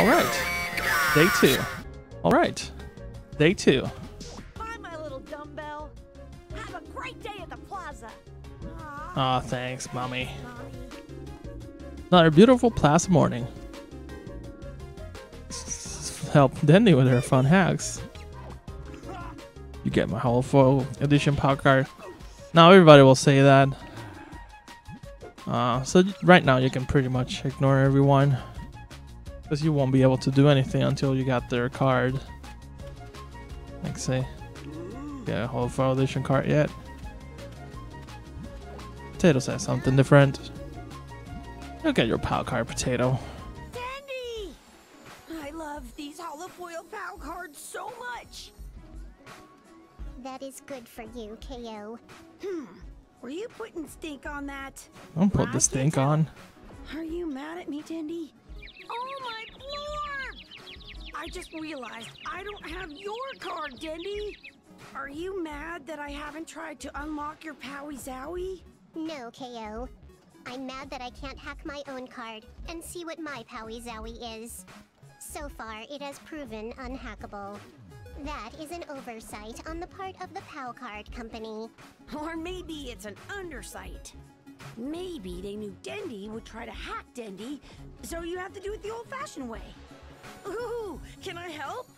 All right. Day two. All right. Day two. Bye, my little dumbbell. Have a great day at the plaza. Aw, Aw, thanks, mommy. Mommy. Another beautiful plaza morning. Help Dendy with her fun hacks. You get my Holofoil edition power card. Now everybody will say that. Uh, so right now you can pretty much ignore everyone. Because you won't be able to do anything until you got their card. Like say, get a Holofoil edition card yet. Potato says something different. You'll get your power card, Potato. Dendy! I love these holofoil POW cards so much. That is good for you, KO. Hmm. Were you putting stink on that? Don't put the stink on. Are you mad at me, Dendy? Oh my floor! I just realized I don't have your card, Dendy. Are you mad that I haven't tried to unlock your Powie Zowie? No, KO. I'm mad that I can't hack my own card and see what my Powie Zowie is. So far, it has proven unhackable. That is an oversight on the part of the POW Card Company. Or maybe it's an undersight. Maybe they knew Dendy would try to hack Dendy, so you have to do it the old-fashioned way. Ooh, can I help?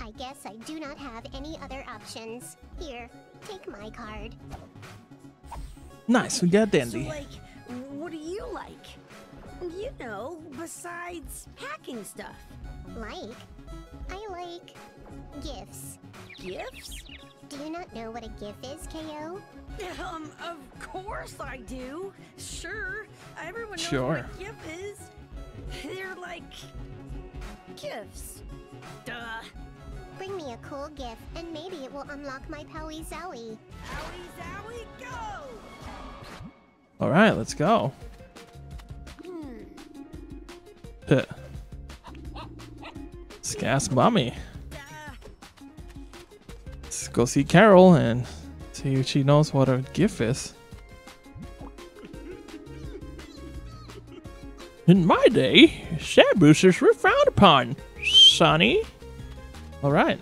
I guess I do not have any other options. Here, take my card. Nice, we got So, Dendy. like, what do you like? You know, besides hacking stuff. Like? I like gifts. Gifts? Do you not know what a GIF is, KO? Um, of course I do. Sure, everyone knows Sure. what a GIF is. They're like gifts. Duh. Bring me a cool GIF, and maybe it will unlock my Powie Zowie. Owie zowie go! All right, let's go. Hmm. Huh. Let's mommy. Duh. Let's go see Carol and see if she knows what a GIF is. In my day, boosters were frowned upon, Sonny. All right.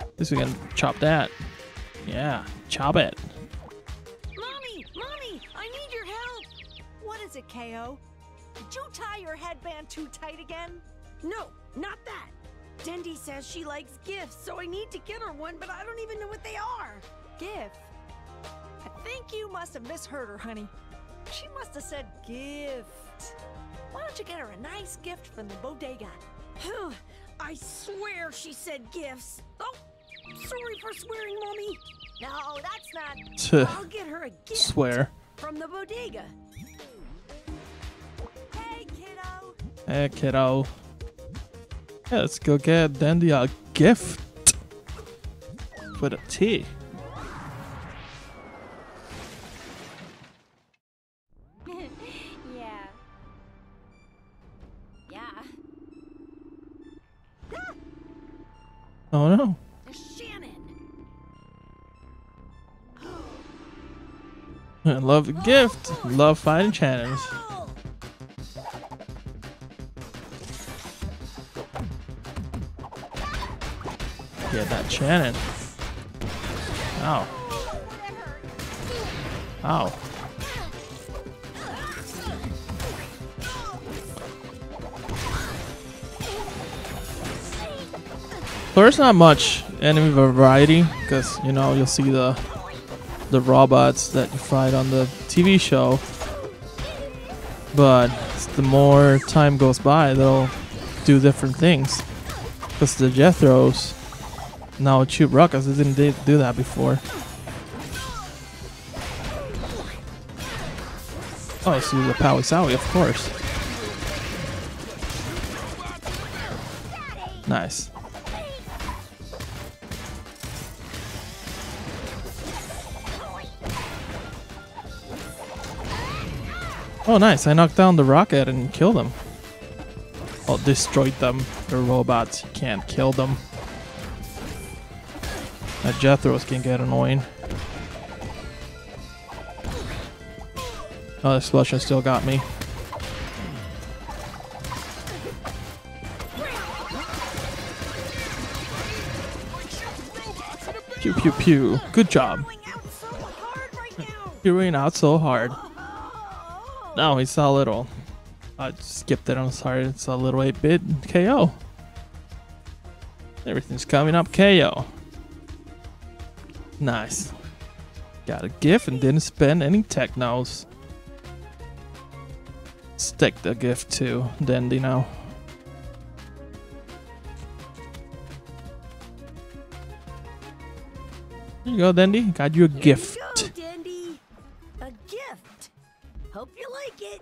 At least we can chop that. Yeah, chop it. Too tight again? No, not that. Dendy says she likes gifts, so I need to get her one, but I don't even know what they are. Gift? I think you must have misheard her, honey. She must have said gift. Why don't you get her a nice gift from the bodega? I swear she said gifts. Oh, sorry for swearing, mommy. No, that's not. I'll get her a gift Swear. from the bodega. Hey, kiddo. Yeah, let's go get Dendy a gift. With a T. yeah. Yeah. Oh no. Shannon. I love gift. Love fighting channels. Yeah, that Shannon. Ow. Ow. There's not much enemy variety because you know you'll see the the robots that you fight on the TV show, but the more time goes by, they'll do different things. Because the Jethros shoot rockets, they didn't do that before. Oh, so the Powie Zowie, of course. Nice. Oh, nice. I knocked down the rocket and killed them. Oh, destroyed them. They're robots. You can't kill them. That Jethros can get annoying. Oh, the explosion still got me. Pew pew pew. Good job. Going out so hard. No, he's a little. I skipped it. I'm sorry. It's a little 8 bit KO. Everything's coming up KO. Nice. Got a gift and didn't spend any technos. Stick the gift to Dendy now. Here you go, Dendy. Got you a Here gift. you go, Dendy. A gift. Hope you like it.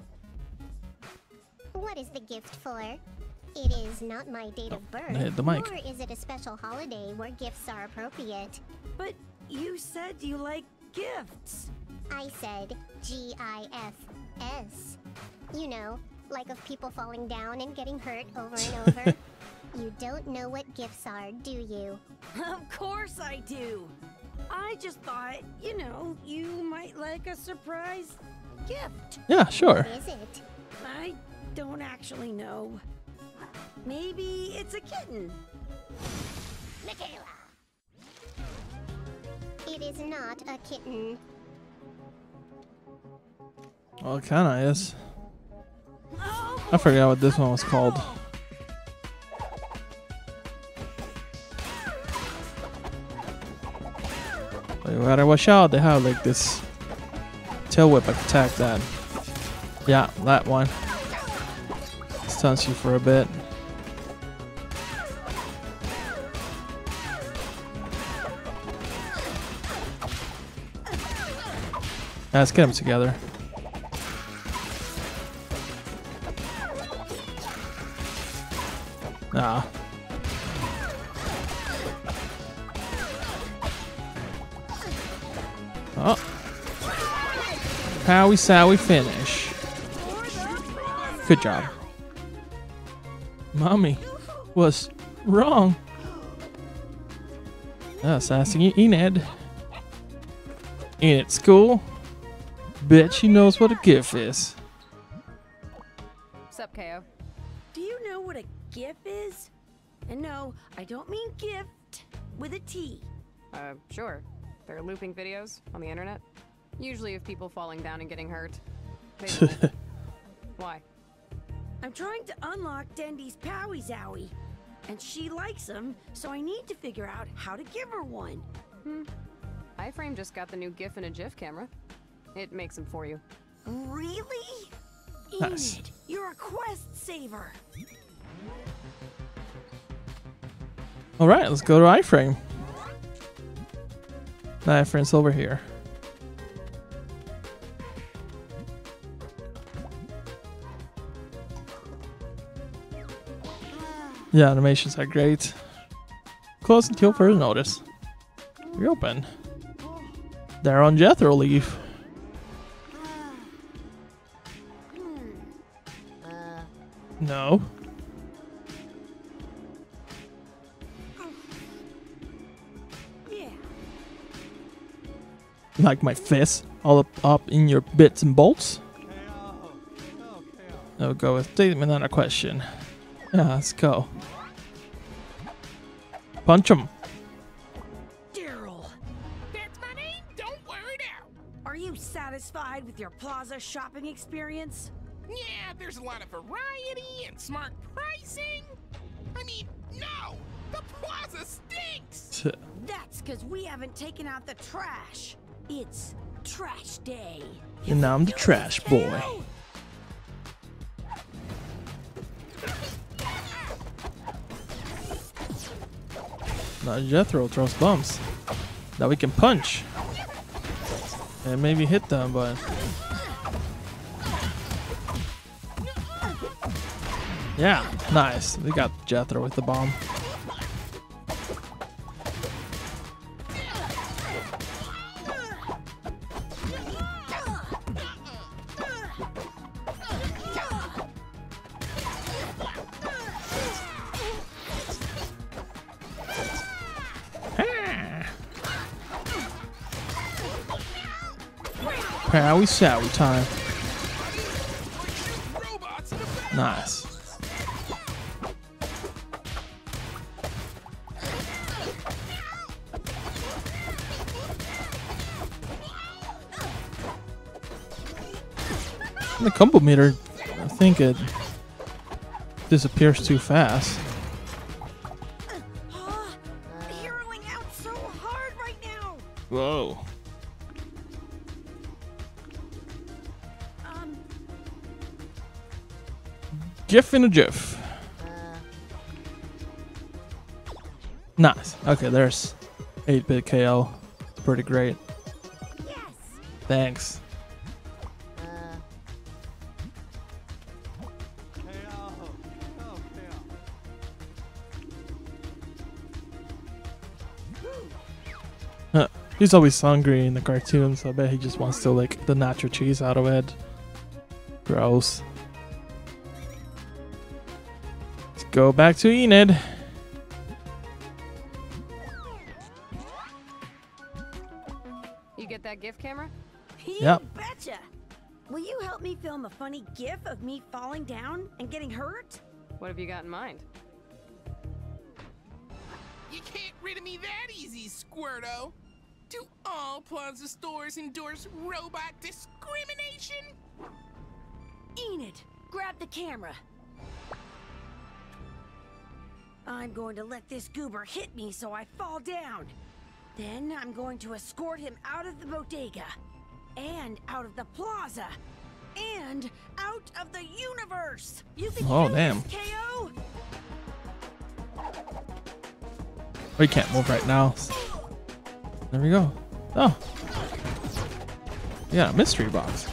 What is the gift for? It is not my date of birth, hit the mic. nor is it a special holiday where gifts are appropriate. But you said you like gifts. I said G I F S. You know, like of people falling down and getting hurt over and over. you don't know what gifts are, do you? Of course I do. I just thought, you know, you might like a surprise gift. Yeah, sure. What is it? I don't actually know. Maybe it's a kitten. Michaela! It is not a kitten. Well, it kinda is. Oh, I forgot what this one was called. But you gotta watch out, they have like this tail whip attack that. Yeah, that one. Stuns you for a bit. Let's get them together. Nah. Oh. Howie Sowie finish. Good job. Mommy was wrong. Us asking Enid. Enid school. Bet she knows what a GIF is. Sup, KO? do you know what a GIF is? And no, I don't mean gift with a T. Uh, sure. They're looping videos on the internet. Usually of people falling down and getting hurt. Why? I'm trying to unlock Dendy's Powie Zowie. And she likes them, so I need to figure out how to give her one. Hmm. iFrame just got the new GIF and a GIF camera. It makes them for you. Really? Nice. Enid, you're a quest saver. All right, let's go to iframe. The iframe's over here. Yeah, animations are great. Close until further notice. Reopen. They're on Jethro leave. No. Like my fist all up, up in your bits and bolts? I'll go with statement and a question. Yeah, let's go. Punch him. Darrell. That's my name. Don't it out. Are you satisfied with your plaza shopping experience? Yeah, there's a lot of variety and smart pricing. I mean, no! The plaza stinks! That's because we haven't taken out the trash. It's trash day. And now I'm the trash boy. Now Jethro throws bumps that we can punch. And maybe hit them, but. Yeah, nice. We got Jethro with the bomb. Powie Zowie time. Nice. The combo meter, I think it disappears too fast. Heroing out so right. Whoa. Um, GIF in a GIF. Nice. Okay, there's 8-bit KO. It's pretty great. yes. Thanks. He's always hungry in the cartoons. I bet he just wants to lick the nacho cheese out of it. Gross. Let's go back to Enid. You get that gift camera? You Yep. betcha. Will you help me film a funny gif of me falling down and getting hurt? What have you got in mind? You can't rid of me that easy, Squirto. Do all Plaza stores endorse robot discrimination? Enid, grab the camera. I'm going to let this goober hit me so I fall down. Then I'm going to escort him out of the bodega, and out of the plaza, and out of the universe. You can Oh, damn. this, KO. We can't move right now. There we go. Oh. Yeah, mystery box.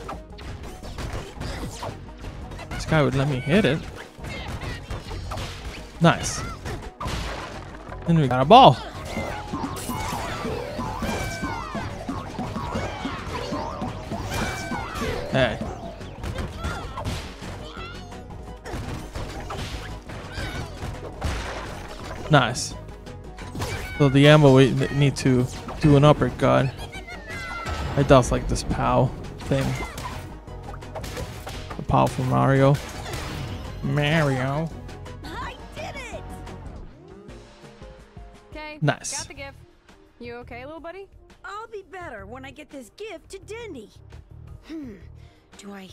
This guy would let me hit it. Nice. And we got a ball. Hey. Nice. So the ammo we need to do an uppercut. I does like this POW thing. The POW from Mario. Mario. I did it! Okay. Nice. Got the gift. You okay, little buddy? I'll be better when I get this gift to Dendy. Hmm. Do I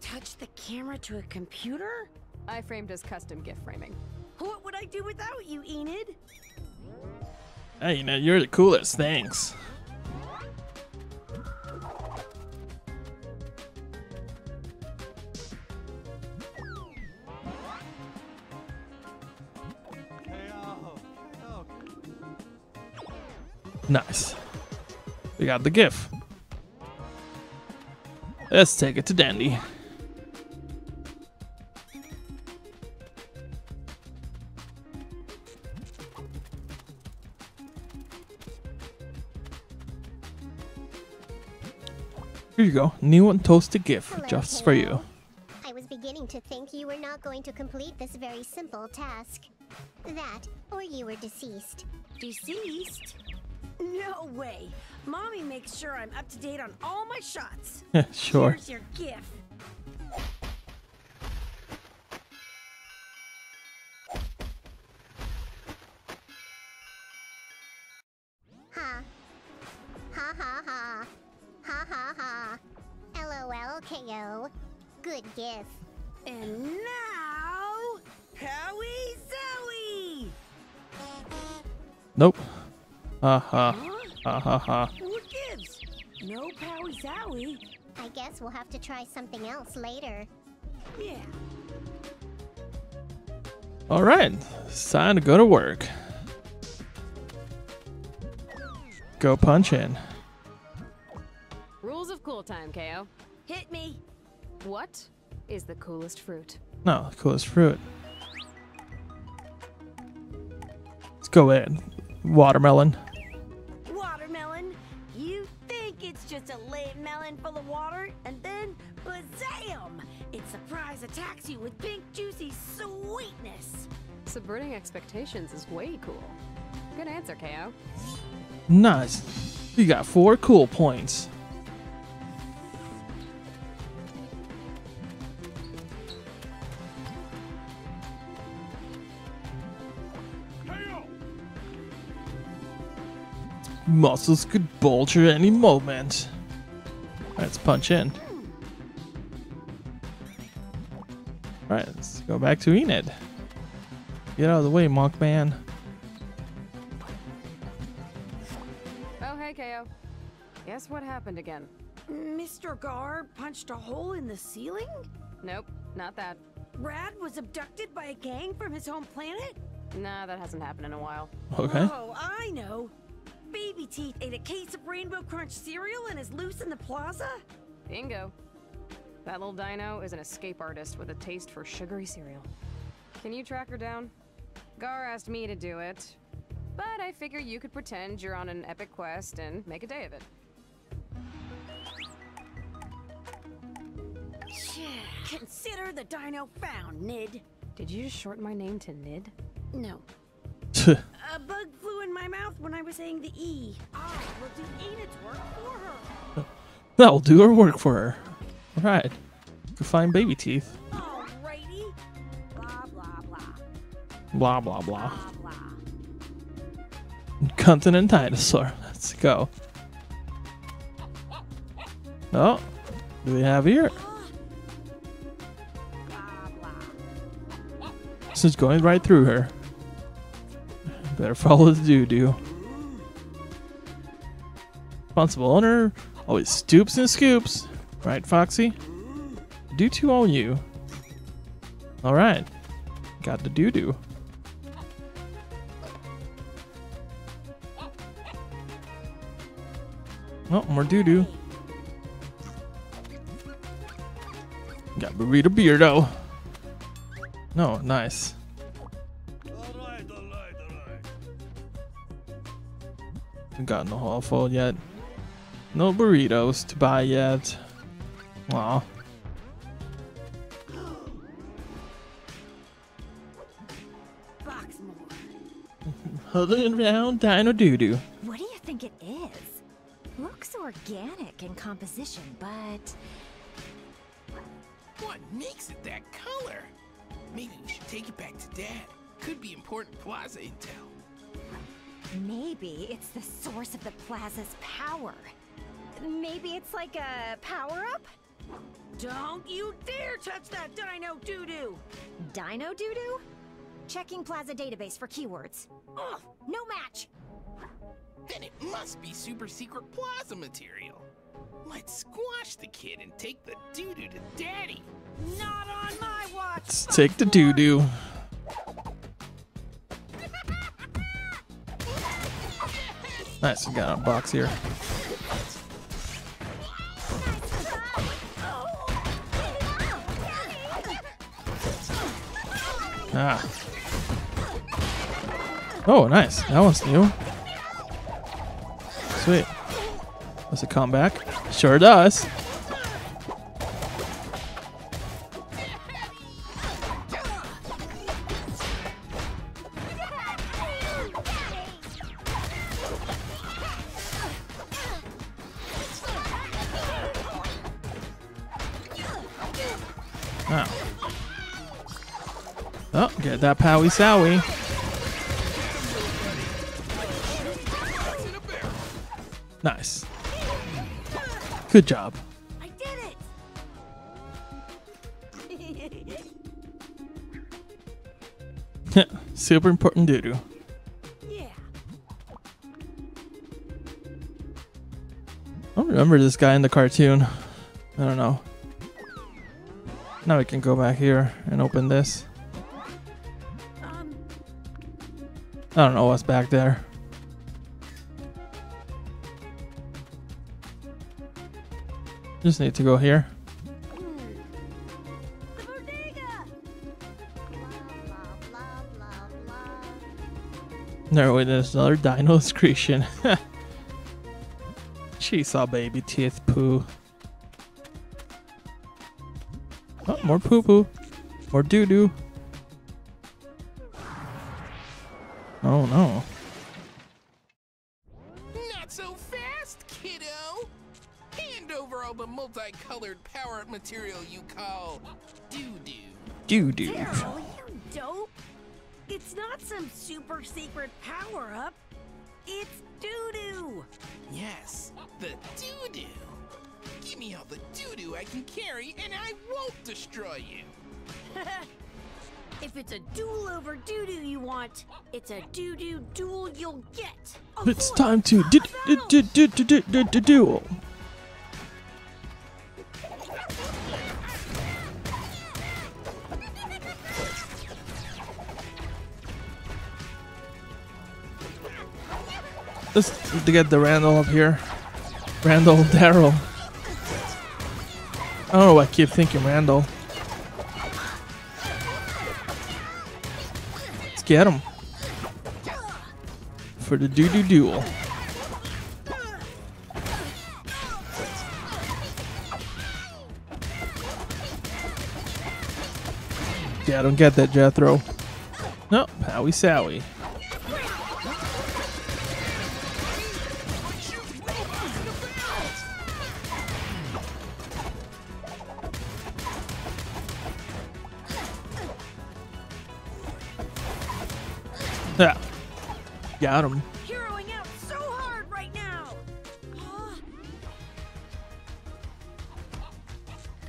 touch the camera to a computer? I framed as custom gift framing. What would I do without you, Enid? Hey, you know, you're the coolest. Thanks. Nice. We got the GIF. Let's take it to Dendy. Here you go. New and toasted GIF Hello, just for you. I was beginning to think you were not going to complete this very simple task. That, or you were deceased. Deceased? No way. Mommy makes sure I'm up to date on all my shots. sure. Here's your gift. Ha ha. Huh? Ha ha ha. What gives? No Powie Zowie. I guess we'll have to try something else later. Yeah. Alright. It's time to go to work. Go punch in. Rules of cool time, KO. Hit me. What is the coolest fruit? No, coolest fruit. Let's go in. Watermelon. Watermelon. full of water, and then, bazam! It surprise attacks you with pink, juicy sweetness. Subverting expectations is way cool. Good answer, KO. Nice. You got four cool points. Muscles could bulge at any moment. Let's punch in. Alright, let's go back to Enid. Get out of the way, Monk Man. Oh, hey, KO. Guess what happened again? Mr. Gar punched a hole in the ceiling? Nope, not that. Rad was abducted by a gang from his home planet? Nah, that hasn't happened in a while. Okay. Oh, I know. Baby Teeth ate a case of Rainbow Crunch cereal and is loose in the plaza? Bingo. That little dino is an escape artist with a taste for sugary cereal. Can you track her down? Gar asked me to do it, but I figure you could pretend you're on an epic quest and make a day of it. Consider the dino found, Nid. Did you just shorten my name to Nid? No. A bug flew in my mouth when I was saying the E. Ah, I will do Enid's work for her. That'll do her work for her. Alright. Go find baby teeth. Alrighty. Blah, blah, blah. Blah blah blah. Continent dinosaur. Let's go. Oh, do we have here? Ah. Blah. This is going right through her. Better follow the doo doo. Responsible owner always stoops and scoops. Right, Foxy? Do to all you. Alright. Got the doo doo. Oh, more doo doo. Got burrito beardo. No, nice. Haven't gotten the haul full yet. No burritos to buy yet. Aw. Boxmore. Huddling around Dino Doodoo. What do you think it is? Looks organic in composition, but What makes it that color? Maybe we should take it back to Dad. Could be important Plaza intel. Maybe it's the source of the plaza's power. Maybe it's like a power up? Don't you dare touch that dino doo-doo! Dino doo doo? Checking plaza database for keywords. Ugh, no match! Then it must be super secret Plaza material. Let's squash the kid and take the doo-doo to Daddy. Not on my watch! Let's take the doo Nice, we got a box here. Ah. Oh, nice. That one's new. Sweet. Does it come back? Sure does. That Powie Zowie. Nice. Good job. I did it! Super important doo doo. yeah. I don't remember this guy in the cartoon. I don't know. Now we can go back here and open this. I don't know what's back there. Just need to go here. There it is, another dino excretion. she saw baby teeth poo. Oh, more poo poo. More doo doo. It's a duel over doo-doo you want, it's a doo-doo duel you'll get. Oh, It's time to do do do do do do do do duel. Let's to get the Randall up here. Randall Darrell. I don't know why I keep thinking Randall. Get him for the doo doo duel. Yeah, I don't get that, Jethro. No, Powie Zowie. Yeah. Got him. Heroing out so hard right now! Ah,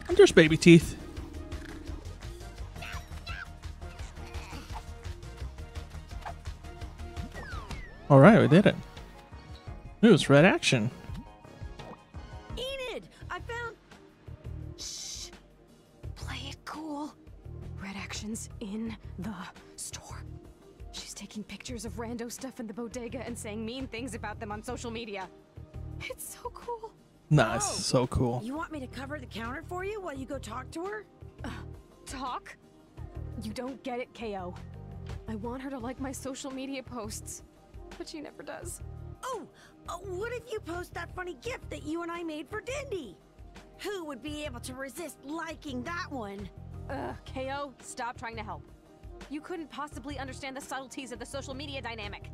And there's baby teeth. All right, we did it. It was red action. Stuff in the bodega and saying mean things about them on social media. It's so cool. Nice, Oh. so cool. You want me to cover the counter for you while you go talk to her? Talk? You don't get it, KO. I want her to like my social media posts, but she never does. Oh, uh, what if you post that funny gift that you and I made for Dendy? Who would be able to resist liking that one? Ugh, KO, stop trying to help. You couldn't possibly understand the subtleties of the social media dynamic.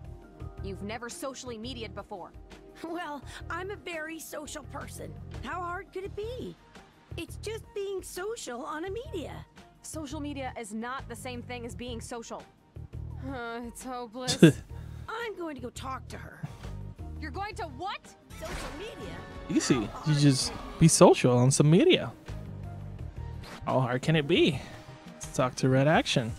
You've never socially mediated before. Well, I'm a very social person. How hard could it be? It's just being social on a media. Social media is not the same thing as being social. Uh, it's hopeless. I'm going to go talk to her. You're going to what? Social media? Easy. You just be social on some media. How hard can it be? Let's talk to Red Action.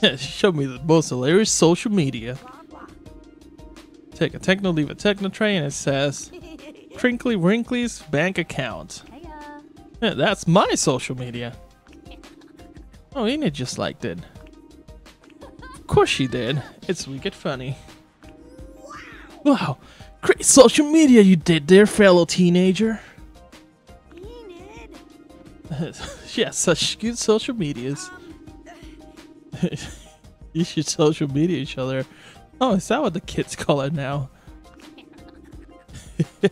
She showed me the most hilarious social media. Take a techno, leave a techno tray, and it says Crinkly Wrinkly's bank account. Yeah, that's my social media. Oh, Enid just liked it. Of course she did. It's wicked funny. Wow, great social media you did there, fellow teenager. Has such good social medias. you should social media each other. Oh, is that what the kids call it now?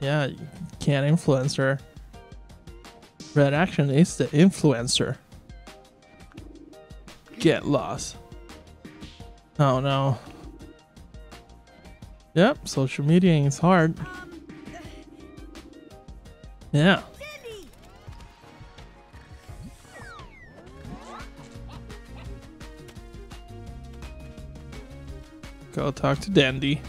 yeah, you can't influence her. Red Action is the influencer. Get lost. Oh no. Yep, social media is hard. Yeah. Go talk to Dendy.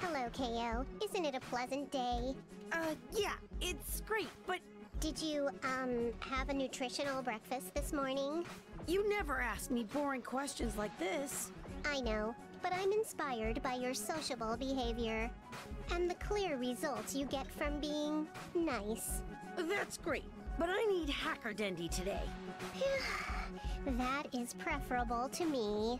Hello, KO. Isn't it a pleasant day? Uh, yeah, it's great, but Did you, um, have a nutritional breakfast this morning? you never ask me boring questions like this. I know, but I'm inspired by your sociable behavior and the clear results you get from being nice. That's great, but I need Hacker Dendy today. That is preferable to me.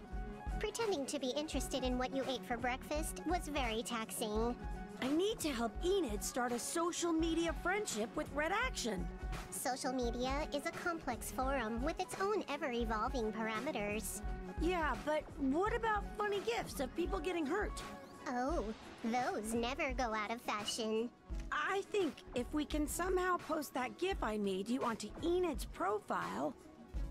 Pretending to be interested in what you ate for breakfast was very taxing. I need to help Enid start a social media friendship with Red Action. Social media is a complex forum with its own ever evolving parameters. Yeah, but what about funny gifts of people getting hurt? Oh, those never go out of fashion. I think if we can somehow post that GIF I made you onto Enid's profile,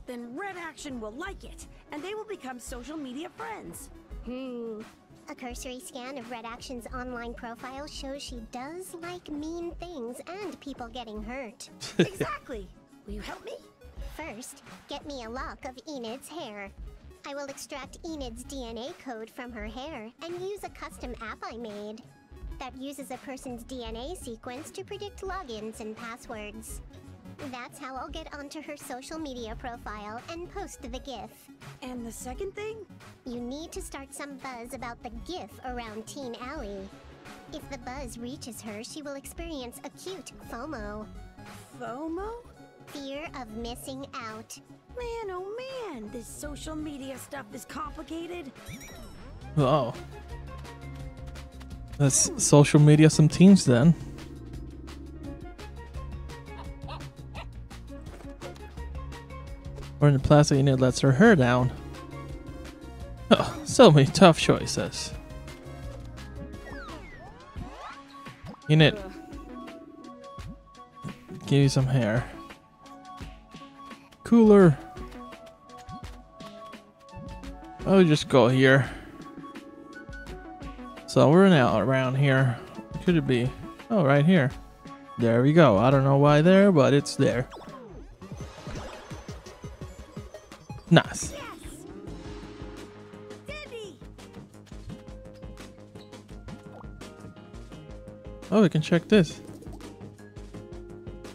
then Red Action will like it, and they will become social media friends. Hmm. A cursory scan of Red Action's online profile shows she does like mean things and people getting hurt. exactly. Will you help me? First, get me a lock of Enid's hair. I will extract Enid's DNA code from her hair and use a custom app I made that uses a person's DNA sequence to predict logins and passwords. That's how I'll get onto her social media profile and post the GIF. And the second thing? You need to start some buzz about the GIF around Teen Alley. If the buzz reaches her, she will experience acute FOMO. FOMO? Fear of missing out. Man, oh man, this social media stuff is complicated. Oh. Let's social media some teams then. Or in the plaza, Enid lets her hair down. Oh, so many tough choices. Enid, give you some hair. Cooler. I'll just go here. So we're now around here. Could it be? Oh, right here. There we go. I don't know why there, but it's there. Nice. Yes! Oh, we can check this.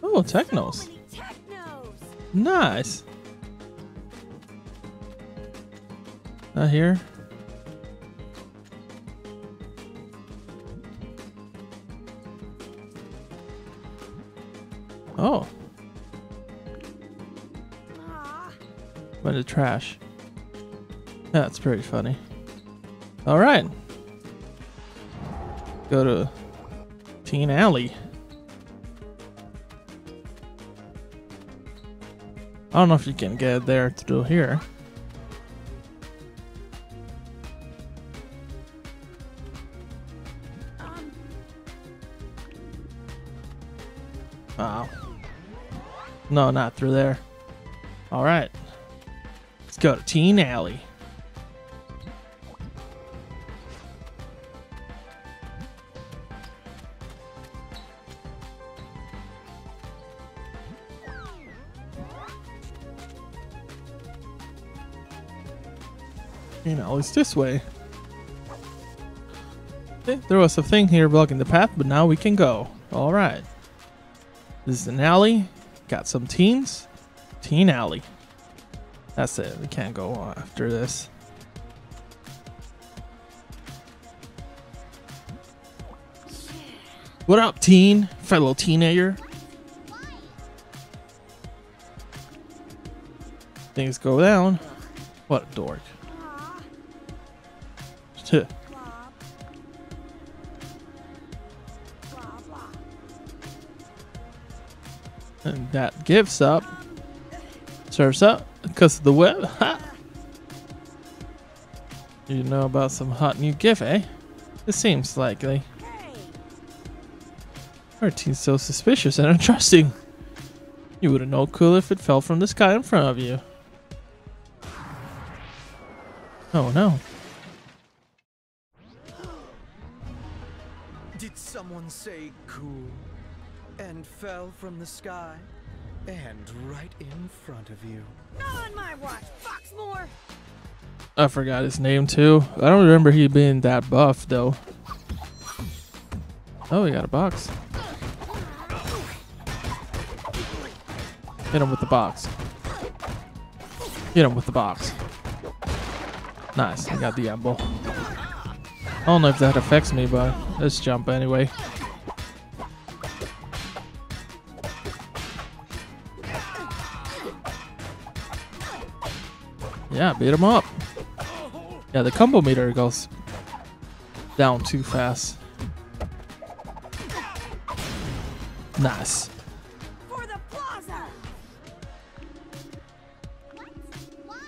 Oh, Technos. Technos! Nice. Not here. Oh, went to trash. That's pretty funny. All right. Go to Teen Alley. I don't know if you can get there through here. No, not through there. All right. Let's go to Teen Alley. You know, it's this way. There was a thing here blocking the path, but now we can go. All right. This is an alley. Got some teens. Teen alley. That's it. We can't go after this. What up, teen? Fellow teenager? Things go down. What a dork. That gives up. Serves up because of the web. Ha! You know about some hot new GIF, eh? It seems likely. Team's so suspicious and untrusting. You wouldn't know cool if it fell from the sky in front of you. Oh no. Did someone say cool? And fell from the sky? And right in front of you. not on my watch, Foxmore! I forgot his name too. I don't remember he being that buff though. Oh, we got a box. Hit him with the box. Hit him with the box. Nice, I got the apple. I don't know if that affects me, but let's jump anyway. Yeah, beat him up. Yeah, the combo meter goes down too fast. Nice. For the plaza!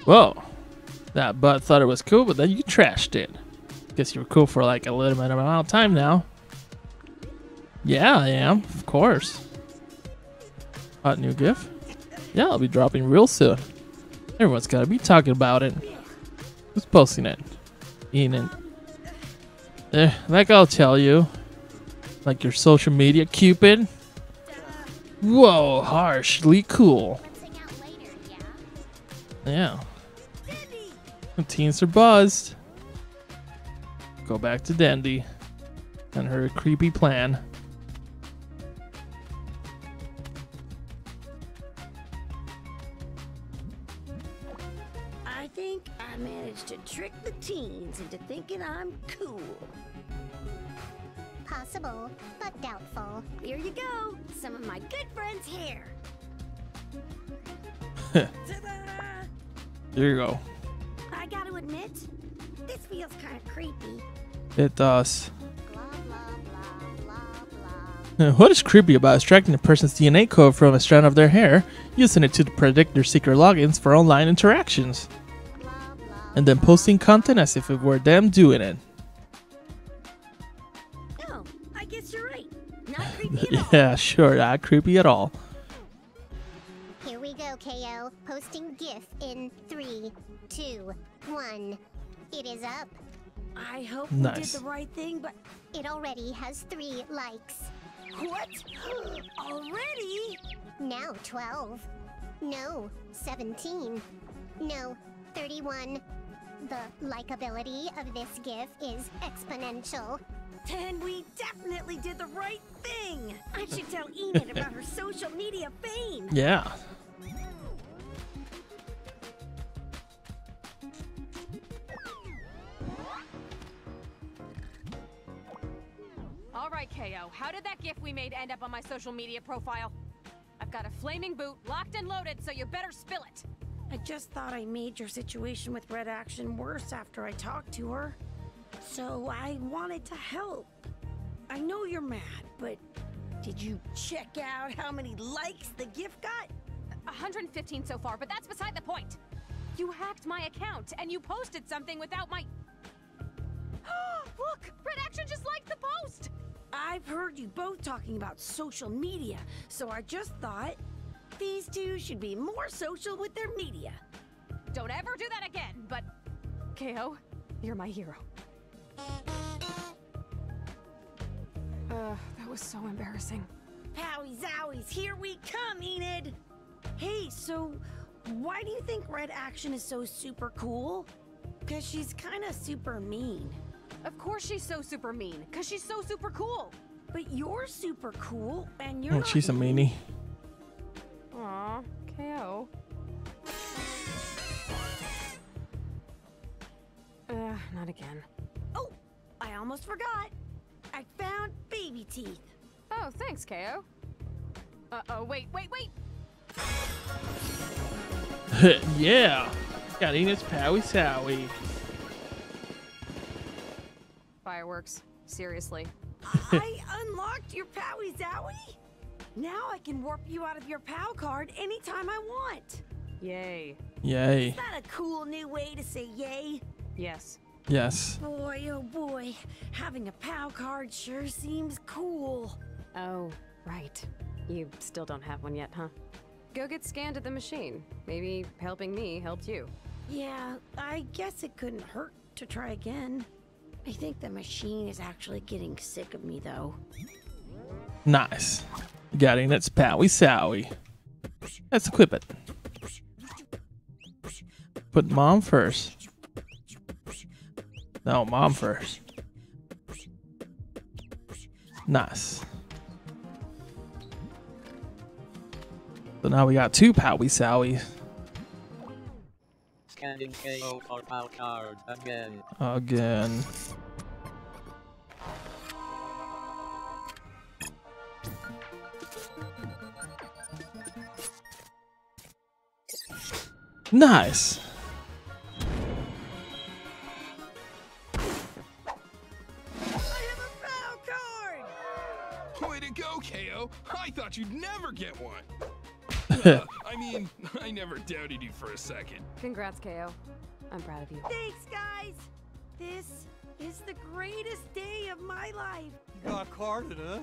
Whoa. That butt thought it was cool, but then you trashed it. Guess you were cool for like a limited amount of time now. Yeah, I am, of course. Hot new GIF? Yeah, I'll be dropping real soon. Everyone's gotta be talking about it. Who's posting it? Enid. Eh, like I'll tell you. Like your social media cupid. Whoa, harshly cool. Yeah? The teens are buzzed. Go back to Dendy and her creepy plan. Managed to trick the teens into thinking I'm cool. Possible, but doubtful. Here you go. Some of my good friend's hair. Ta-da! You go. I gotta admit, this feels kind of creepy. It does. Blah, blah, blah, blah, blah. What is creepy about extracting a person's DNA code from a strand of their hair, using it to predict their secret logins for online interactions, Blah, blah, and then posting content as if it were them doing it? Oh, I guess you're right. Not creepy at all. Yeah, sure, not creepy at all. Here we go, KO. Posting GIF in three, two, one. It is up. I hope Nice. we did the right thing, but It already has three likes. what? Already? Now 12. No, 17. No, 31. The likability of this GIF is exponential. Then we definitely did the right thing. I should tell Enid about her social media fame. Yeah. All right, KO. How did that GIF we made end up on my social media profile? I've got a flaming boot locked and loaded, so you better spill it. I just thought I made your situation with Red Action worse after I talked to her. So I wanted to help. I know you're mad, but did you check out how many likes the gift got? 115 so far, but that's beside the point. You hacked my account and you posted something without my. Look, Red Action just liked the post. I've heard you both talking about social media, so I just thought these two should be more social with their media. Don't ever do that again. But KO, you're my hero. Uh, that was so embarrassing. Powie zowies, here we come, Enid! Hey, so why do you think Red Action is so super cool? Because she's kind of super mean. Of course she's so super mean, cause she's so super cool. But you're super cool, and you're not she's a mean. meanie. Aw, KO. Uh, not again. Oh, I almost forgot. I found baby teeth. Oh, thanks, KO. Uh oh, wait, wait, wait! yeah. Got Enid's Powie Zowie. Fireworks. Seriously. I unlocked your Powie Zowie? Now I can warp you out of your POW card anytime I want. Yay. Yay. Is that a cool new way to say yay? Yes. Yes. Boy, oh boy, having a POW card sure seems cool. Oh, right. You still don't have one yet, huh? Go get scanned at the machine. Maybe helping me helped you. Yeah, I guess it couldn't hurt to try again. I think the machine is actually getting sick of me, though. Nice. Got Enid's Powie Zowie. Let's equip it. Put mom first. No, mom first. Nice. So now we got two Powie Zowies. Scanning KO for POW card again. Again. Nice. I have a POW card! Way to go, KO! I thought you'd never get one. Uh, I mean, I never doubted you for a second. Congrats, KO. I'm proud of you. Thanks, guys! This is the greatest day of my life. You got carded, huh?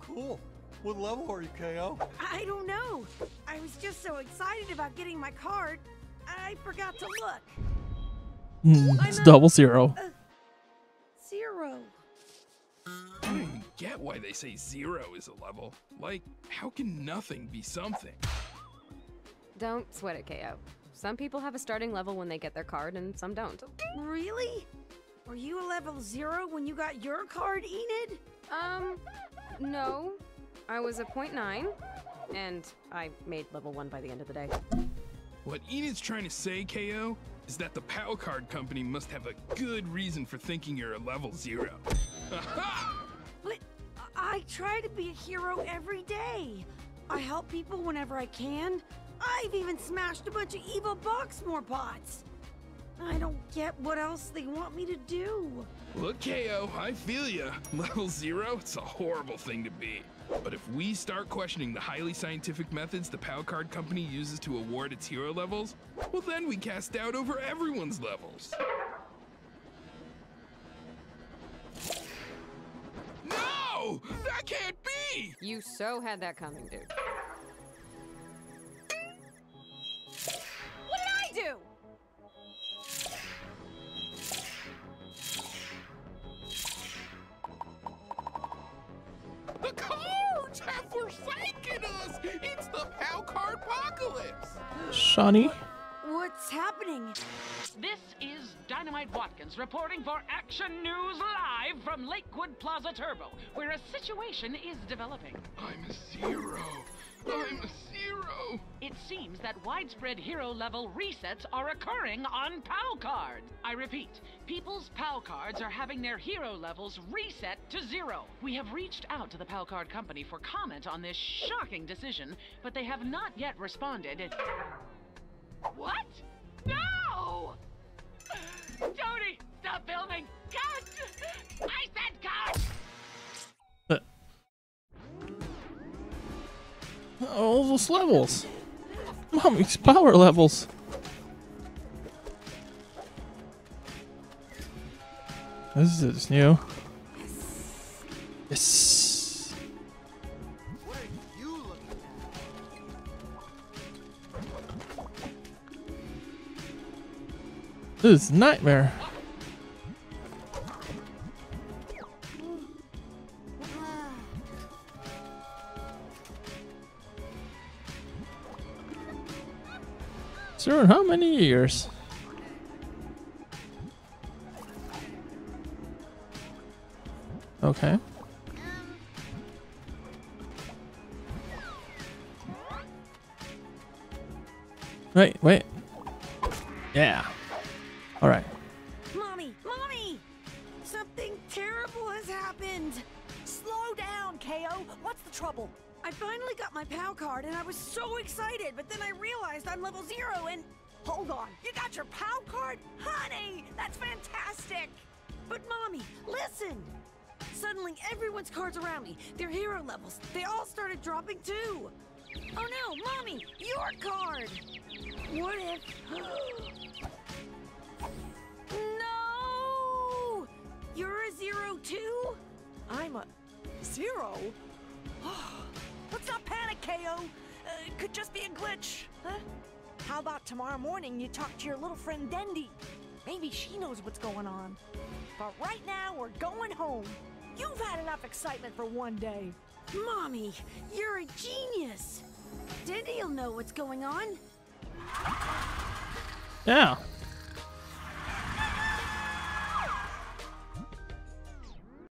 Cool. What level are you, KO? I don't know. I was just so excited about getting my card, I forgot to look. Mm, It's double zero. Zero. I don't get why they say zero is a level. Like, how can nothing be something? Don't sweat it, KO. Some people have a starting level when they get their card, and some don't. Really? Were you a level zero when you got your card, Enid? Um, no. I was a point nine, and I made level one by the end of the day. What Enid's trying to say, KO, is that the POW card company must have a good reason for thinking you're a level zero. But I try to be a hero every day. I help people whenever I can. I've even smashed a bunch of evil Boxmore bots. I don't get what else they want me to do. Look, KO, I feel ya. Level zero, it's a horrible thing to be. But if we start questioning the highly scientific methods the POW card company uses to award its hero levels, well then we cast doubt over everyone's levels. No! That can't be! You so had that coming, dude. Shawnee? What's happening? This is Dynamite Watkins reporting for Action News Live from Lakewood Plaza Turbo, where a situation is developing. I'm a zero. I'm a zero. It seems that widespread hero level resets are occurring on POW cards. I repeat, people's POW cards are having their hero levels reset to zero. We have reached out to the POW card company for comment on this shocking decision, but they have not yet responded. What? No! Tony, stop filming! Cut! I said cut! Uh, all those levels. Mommy's power levels. This is new. Yes. This is nightmare. Sir, how many years? Okay. Wait, wait. Yeah. All right. Mommy, mommy! Something terrible has happened. Slow down, KO. What's the trouble? I finally got my POW card and I was so excited, but then I realized I'm level zero and. Hold on. You got your POW card? Honey, that's fantastic. But mommy, listen! Suddenly everyone's cards around me, their hero levels, they all started dropping too. Oh no, mommy, your card! What if. I'm a zero? Let's not panic, KO. Uh, it could just be a glitch. Huh? How about tomorrow morning you talk to your little friend Dendy? Maybe she knows what's going on. But right now, we're going home. You've had enough excitement for one day. Mommy, you're a genius! Dendy'll know what's going on. Yeah.